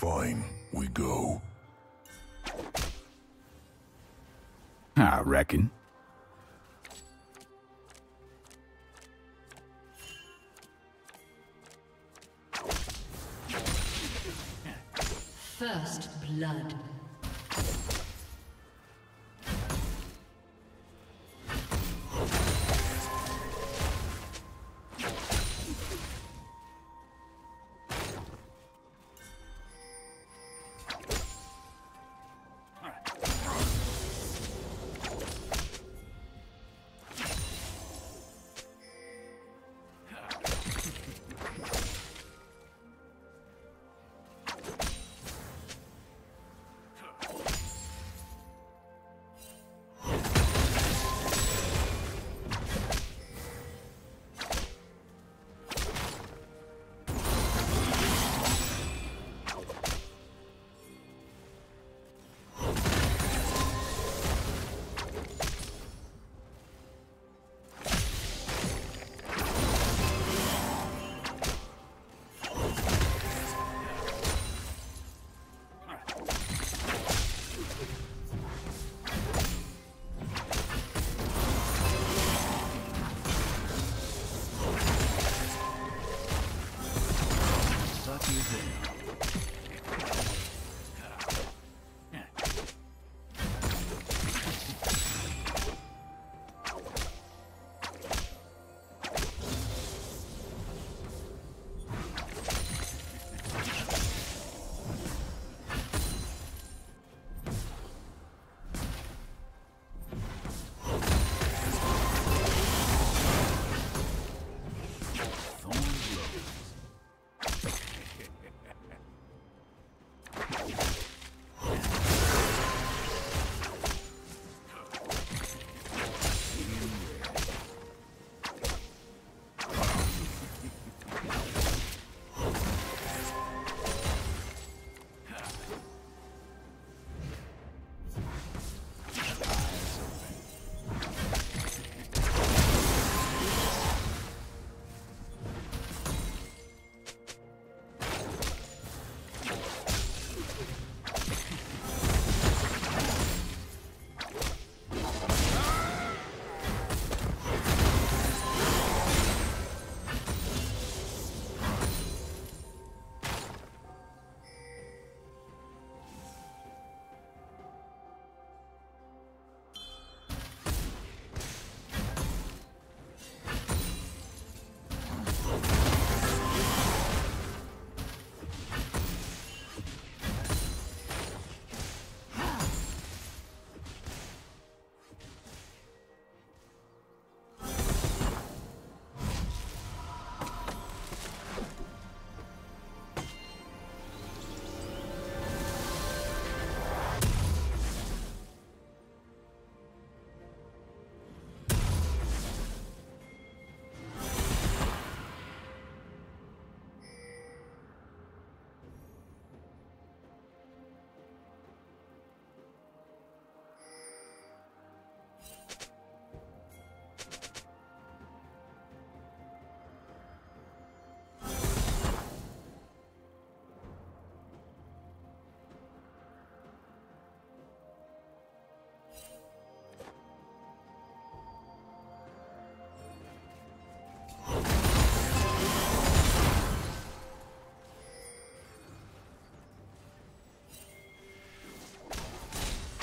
Fine, we go. I reckon. First blood.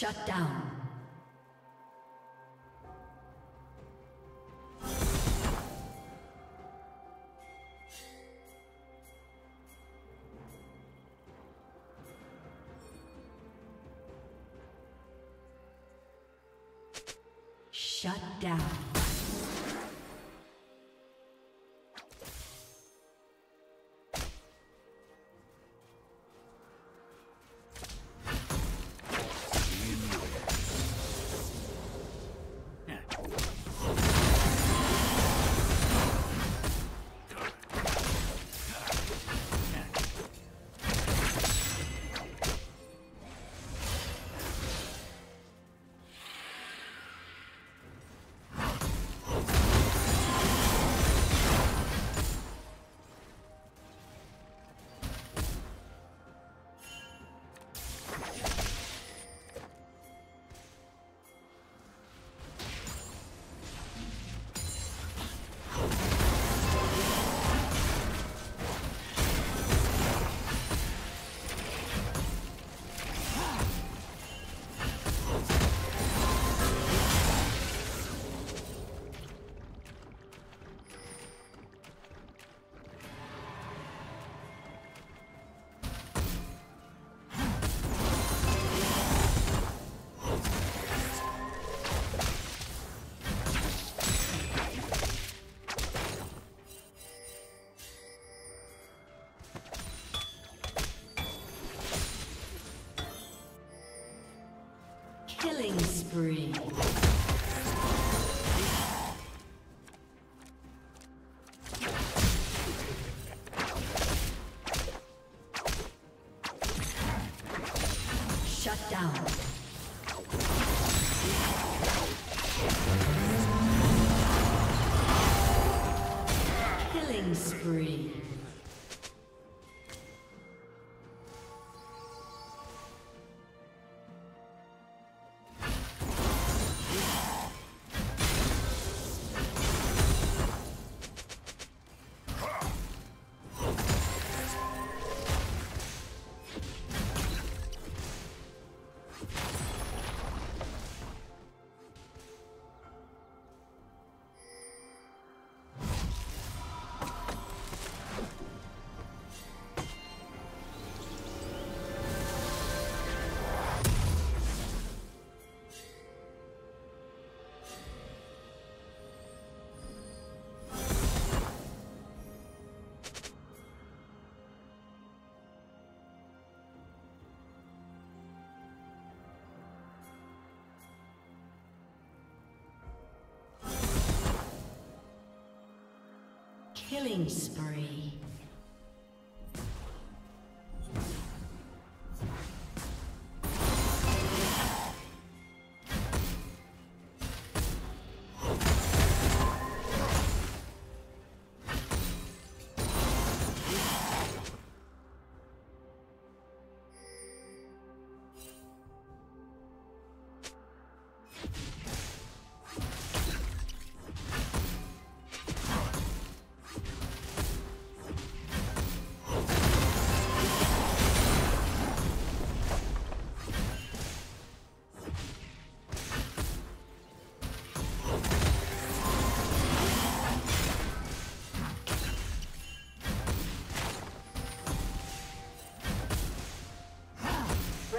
Shut down. Killing spree.